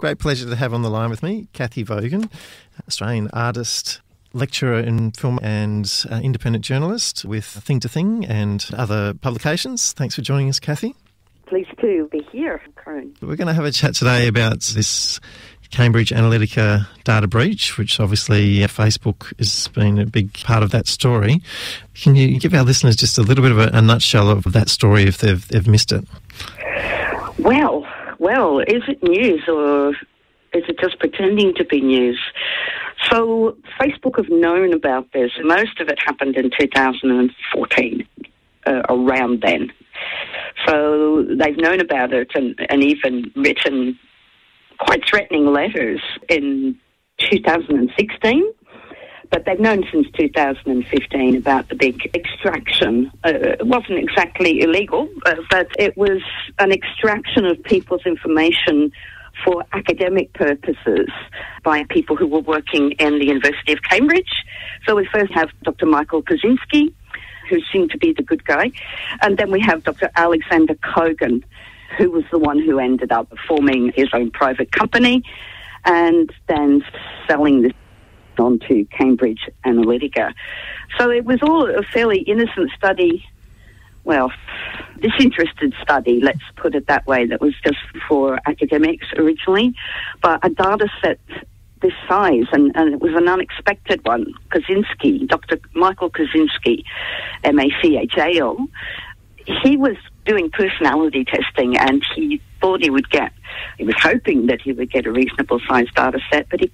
Great pleasure to have on the line with me Cathy Vogan, Australian artist, lecturer in film and uh, independent journalist with Thing to Thing and other publications. Thanks for joining us, Cathy. Pleased to be here, Karen. We're going to have a chat today about this Cambridge Analytica data breach, which obviously uh, Facebook has been a big part of that story. Can you give our listeners just a little bit of a, a nutshell of that story if they've, they've missed it? Well, well, is it news or is it just pretending to be news? So, Facebook have known about this. Most of it happened in 2014, uh, around then. So, they've known about it and, and even written quite threatening letters in 2016 but they've known since 2015 about the big extraction. Uh, it wasn't exactly illegal, uh, but it was an extraction of people's information for academic purposes by people who were working in the University of Cambridge. So we first have Dr. Michael Kosinski, who seemed to be the good guy, and then we have Dr. Alexandr Kogan, who was the one who ended up forming his own private company and then selling this on to Cambridge Analytica. So it was all a fairly innocent study. Well, disinterested study, let's put it that way, that was just for academics originally, but a data set this size, and, and it was an unexpected one. Kosinski, Dr. Michael Kosinski, M A C H A L, he was doing personality testing and he thought he would get, he was hoping that he would get a reasonable sized data set, but he,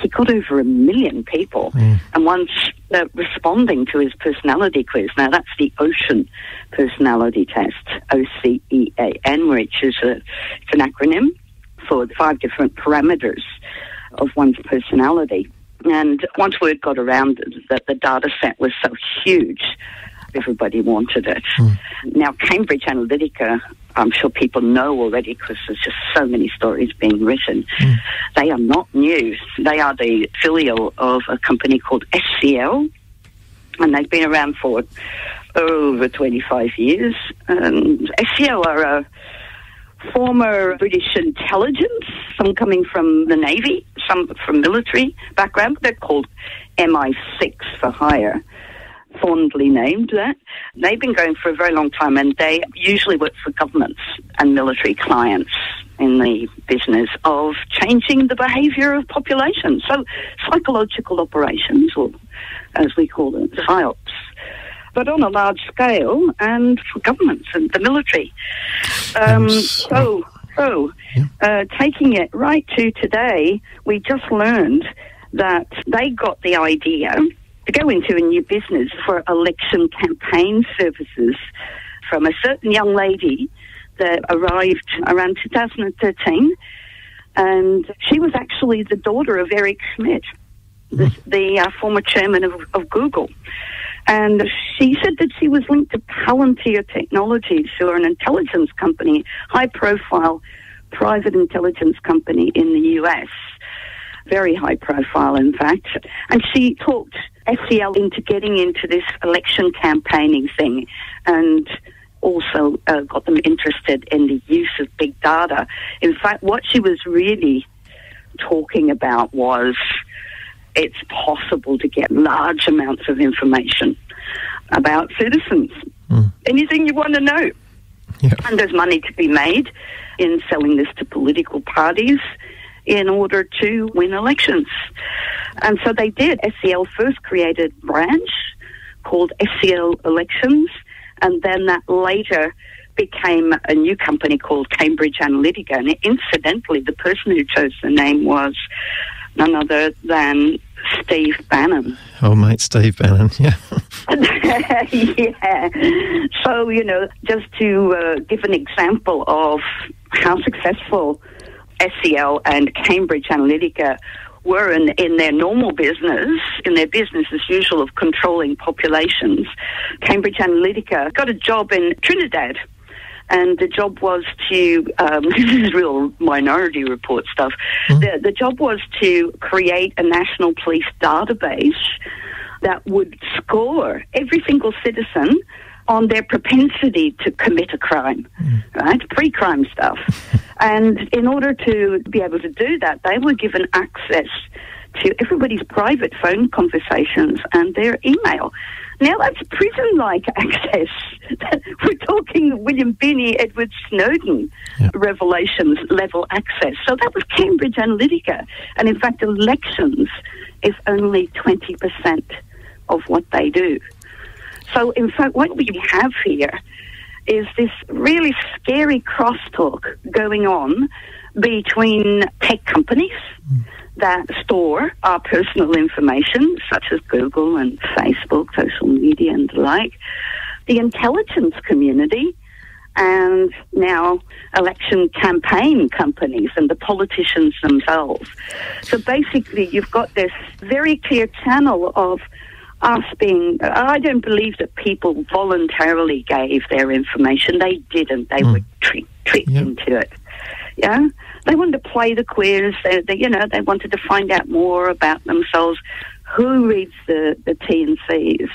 he got over a million people mm. and once uh, responding to his personality quiz. Now that's the Ocean personality test, O C E A N, which is a, it's an acronym for five different parameters of one's personality. And once word got around that the data set was so huge, everybody wanted it. Mm. Now, Cambridge Analytica, I'm sure people know already because there's just so many stories being written. Mm. They are not new. They are the filial of a company called SCL, and they've been around for over 25 years. And SCL are a former British intelligence, some coming from the Navy, some from military background. They're called MI6 for hire fondly named that. They've been going for a very long time and they usually work for governments and military clients in the business of changing the behaviour of populations. So psychological operations, or as we call them, psyops. But on a large scale and for governments and the military. Um, so, so uh, taking it right to today, we just learned that they got the idea to go into a new business for election campaign services from a certain young lady that arrived around 2013. And she was actually the daughter of Eric Schmidt, the, hmm. the uh, former chairman of, of Google. And she said that she was linked to Palantir Technologies, who are an intelligence company, high profile private intelligence company in the US very high profile, in fact. And she talked SCL into getting into this election campaigning thing and also uh, got them interested in the use of big data. In fact, what she was really talking about was it's possible to get large amounts of information about citizens. Mm. Anything you want to know. Yeah. And there's money to be made in selling this to political parties in order to win elections. And so they did. SCL first created a branch called SCL Elections, and then that later became a new company called Cambridge Analytica. And incidentally, the person who chose the name was none other than Steve Bannon. Oh, mate, Steve Bannon, yeah. yeah. So, you know, just to uh, give an example of how successful SCL and Cambridge Analytica were in, in their normal business, in their business as usual of controlling populations, Cambridge Analytica got a job in Trinidad. And the job was to, um, this is real minority report stuff, mm-hmm. the, the job was to create a national police database that would score every single citizen on their propensity to commit a crime, mm. right? Pre crime stuff. and in order to be able to do that, they were given access to everybody's private phone conversations and their email. Now that's prison-like access. We're talking William Binney, Edward Snowden yeah. revelations level access. So that was Cambridge Analytica. And in fact, elections is only 20% of what they do. So in fact, what we have here is this really scary crosstalk going on between tech companies. Mm that store our personal information, such as Google and Facebook, social media, and the like, the intelligence community, and now election campaign companies and the politicians themselves. So basically, you've got this very clear channel of us being. I don't believe that people voluntarily gave their information. They didn't. They mm. were tricked, tricked yep. into it. Yeah they wanted to play the quiz. They, they, you know, they wanted to find out more about themselves. Who reads the the T and C's?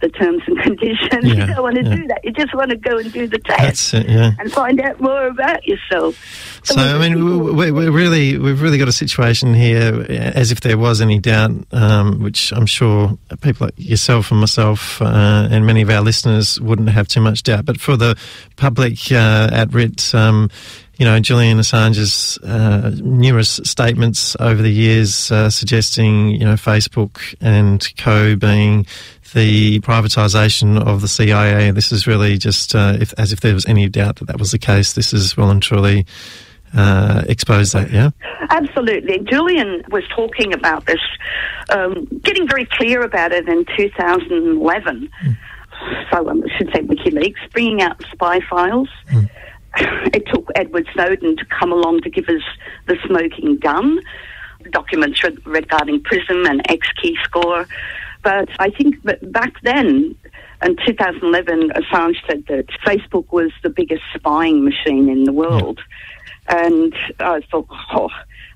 The terms and conditions. Yeah, you don't want to yeah. do that. You just want to go and do the test it, yeah. and find out more about yourself. So, so I mean, we, we, really, we've really got a situation here, as if there was any doubt, um, which I'm sure people like yourself and myself uh, and many of our listeners wouldn't have too much doubt. But for the public uh, at RIT, um, you know, Julian Assange's uh, numerous statements over the years uh, suggesting, you know, Facebook and co being the privatisation of the CIA. This is really just uh, if, as if there was any doubt that that was the case. This is well and truly uh, exposed that, yeah? Absolutely. Julian was talking about this, um, getting very clear about it in 2011. Mm. So um, I should say WikiLeaks, bringing out spy files. Mm it took Edward Snowden to come along to give us the smoking gun, documents regarding PRISM and XKeyscore. But I think back then, in 2011, Assange said that Facebook was the biggest spying machine in the world. And I thought, oh,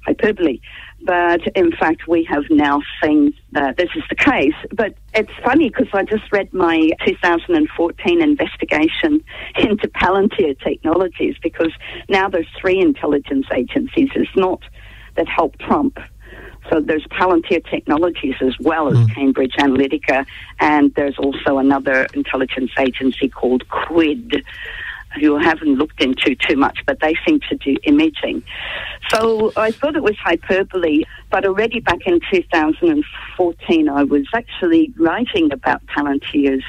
hyperbole. But in fact, we have now seen that this is the case. But it's funny because I just read my 2014 investigation into Palantir Technologies because now there's three intelligence agencies. It's not that help Trump. So there's Palantir Technologies as well as mm. Cambridge Analytica, and there's also another intelligence agency called Quid who haven't looked into too much, but they seem to do imaging. So I thought it was hyperbole, but already back in 2014, I was actually writing about Palantir's.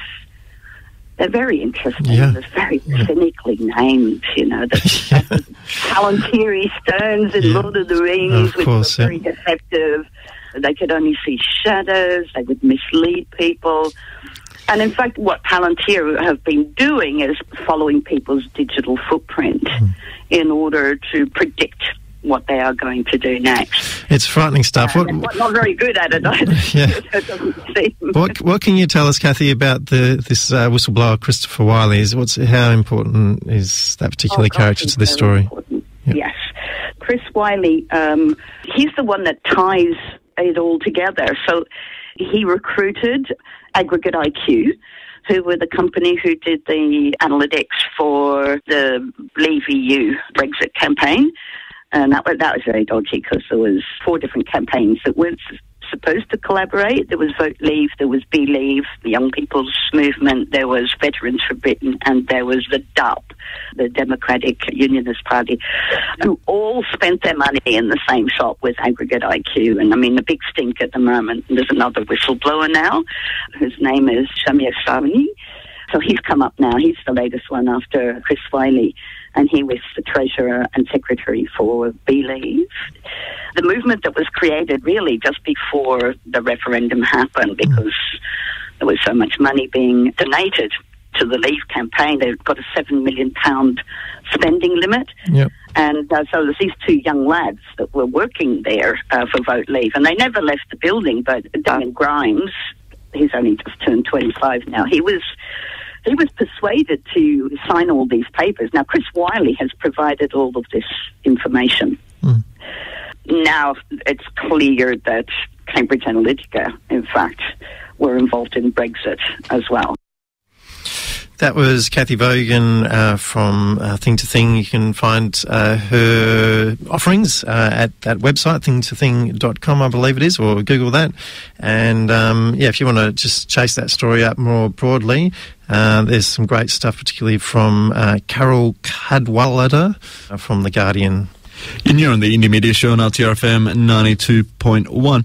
They're very interesting. Yeah. They're very yeah. cynically named, you know. The Palantiri stones in yeah. Lord of the Rings, of which course, were very deceptive. They could only see shadows. They would mislead people. And in fact, what Palantir have been doing is following people's digital footprint mm. in order to predict what they are going to do next. It's frightening stuff. What, not very good at it either. yeah. what, what can you tell us, Cathy, about the, this uh, whistleblower, Christopher Wylie? What's, how important is that particular oh, character to this story? Yep. Yes. Chris Wylie. um, he's the one that ties it all together. So he recruited AggregateIQ, who were the company who did the analytics for the Leave EU Brexit campaign. And that was, that was very dodgy because there was four different campaigns that were supposed to collaborate. There was Vote Leave, there was BeLeave, the Young People's Movement, there was Veterans for Britain, and there was the DUP, the Democratic Unionist Party, who all spent their money in the same shop with AggregateIQ. And I mean, the big stink at the moment, there's another whistleblower now, whose name is Shamir Sanni. So he's come up now. He's the latest one after Chris Wylie and he was the treasurer and secretary for BeLeave. The movement that was created really just before the referendum happened because mm. there was so much money being donated to the Leave campaign. They've got a seven million pound spending limit. Yep. And uh, so there's these two young lads that were working there uh, for Vote Leave, and they never left the building. But Darren Grimes, he's only just turned 25 now. He was he was persuaded to sign all these papers. Now, Chris Wylie has provided all of this information. Mm. Now, it's clear that Cambridge Analytica, in fact, were involved in Brexit as well. That was Cathy Vogan uh, from uh, Thing to Thing. You can find uh, her offerings uh, at that website, thingtothing.com, I believe it is, or Google that. And um, yeah, if you want to just chase that story up more broadly, uh, there's some great stuff, particularly from uh, Carole Cadwalladr from The Guardian. And you're on the Indie Media Show on RTRFM 92.1.